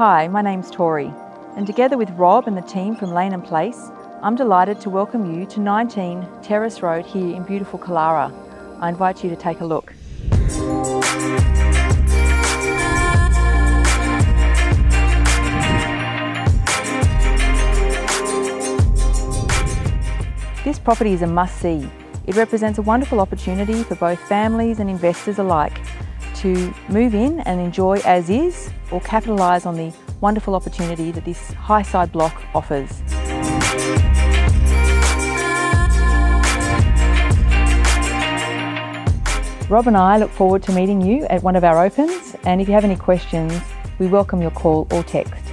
Hi, my name's Tori, and together with Rob and the team from Lane and Place, I'm delighted to welcome you to 19 Terrace Road here in beautiful Killara. I invite you to take a look. This property is a must-see. It represents a wonderful opportunity for both families and investors alike to move in and enjoy as is or capitalise on the wonderful opportunity that this high side block offers. Rob and I look forward to meeting you at one of our opens and if you have any questions we welcome your call or text.